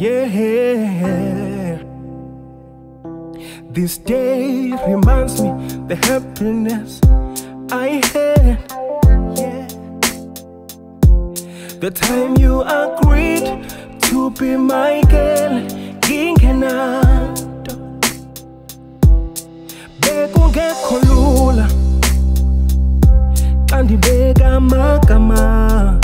yeah. This day reminds me the happiness I had, yeah. The time you agreed to be my girl, ngingenanto Bekungekho lula, kandibeka amagama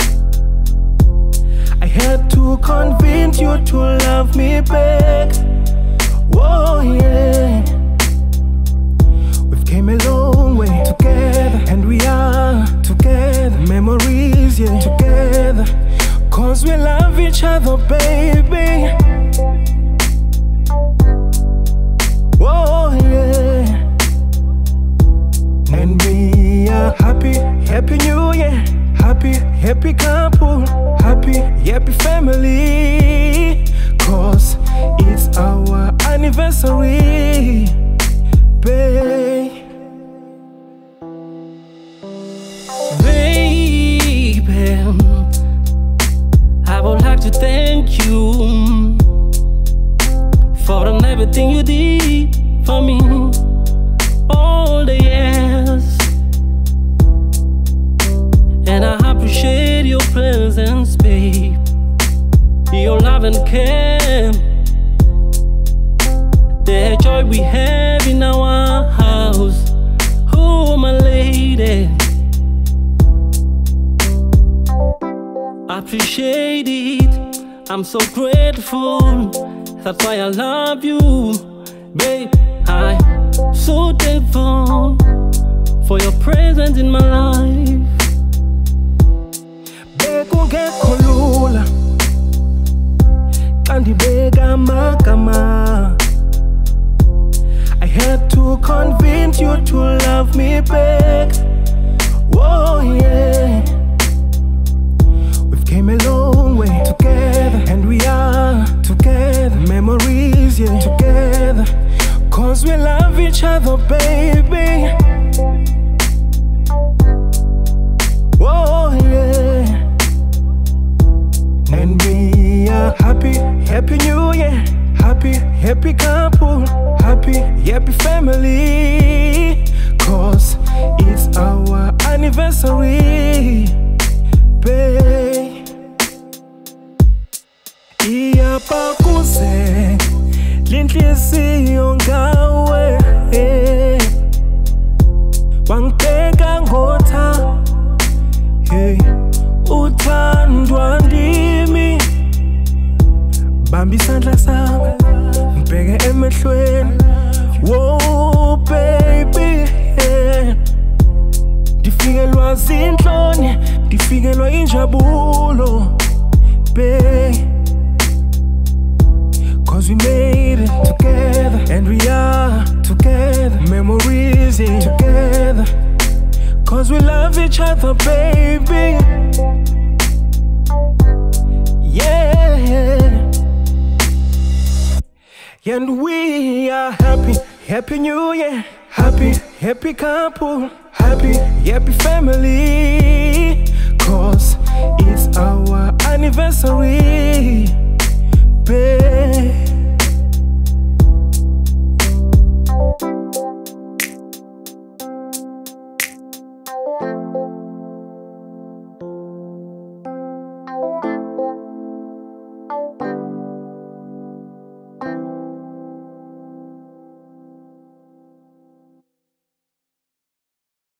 had to convince you to love me back. Oh yeah. We've came a long way together, and we are together. Memories, yeah, together. Cause we love each other, baby. Oh yeah. And we are happy, happy new year. Happy, happy couple. Happy, happy family. Cause it's our anniversary, babe. Baby, I would like to thank you for everything you did for me appreciate it. I'm so grateful. That's why I love you, babe. I'm so thankful for your presence in my life. I had to convince you to love me back. Baby. Oh yeah. And we are happy, happy new year. Happy, happy couple. Happy, happy family. Cause it's our anniversary, babe. Iyapha kuze linhliziyo ngawe hey uthandwa ndimi. Bamba isandla sami ngibheke emehlweni. Wo baby yeah. ndifikelwa zinhloni ndifikelwa injabulo babe. Cause we made it together and we are together. Memories together Cause we love each other baby Yeah and we are happy, happy new year. Happy, happy couple. Happy, happy family. Cause it's our anniversary. Babe.